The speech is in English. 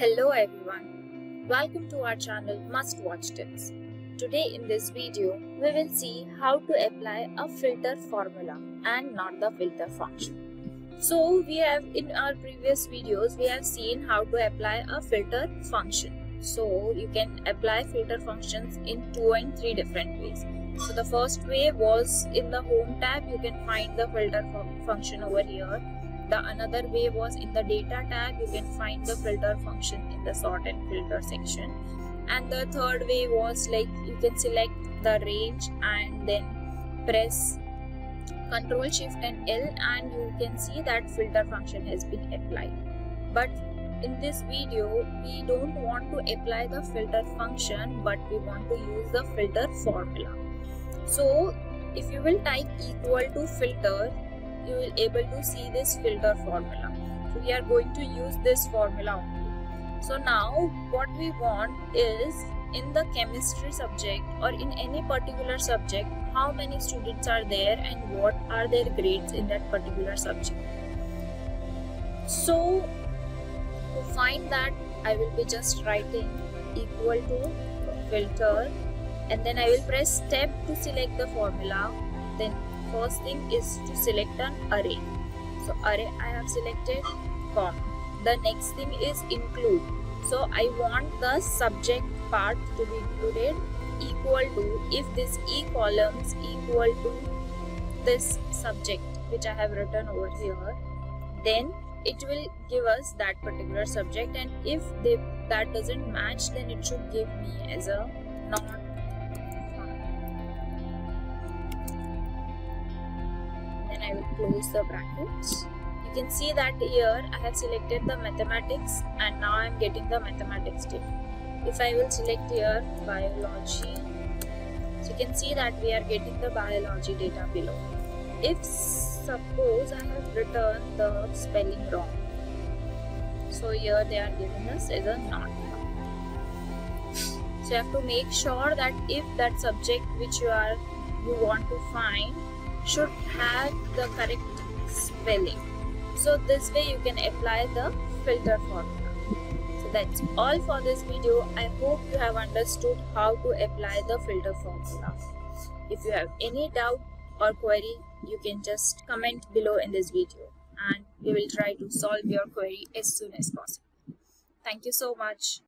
Hello everyone, welcome to our channel Must Watch Tips. Today in this video, we will see how to apply a filter formula and not the filter function. So we have in our previous videos, we have seen how to apply a filter function. So you can apply filter functions in two and three different ways. So the first way was in the home tab, you can find the filter function over here the another way was in the data tab you can find the filter function in the sort and filter section. And the third way was like you can select the range and then press Ctrl shift and L and you can see that filter function has been applied. But in this video we don't want to apply the filter function but we want to use the filter formula. So if you will type equal to filter you will able to see this filter formula. So we are going to use this formula only. So now what we want is in the chemistry subject or in any particular subject how many students are there and what are their grades in that particular subject. So to find that I will be just writing equal to filter and then I will press tab to select the formula. Then first thing is to select an array. So array I have selected comma the next thing is include. So I want the subject part to be included equal to if this e columns equal to this subject which I have written over here then it will give us that particular subject. And if they, that doesn't match then it should give me as a non I will close the brackets. You can see that here I have selected the mathematics and now I am getting the mathematics data. If I will select here biology, so you can see that we are getting the biology data below. If suppose I have written the spelling wrong, so here they are giving us as a not. So you have to make sure that if that subject which you are you want to find should have the correct spelling. So this way you can apply the filter formula. So that's all for this video. I hope you have understood how to apply the filter formula. If you have any doubt or query, you can just comment below in this video and we will try to solve your query as soon as possible. Thank you so much.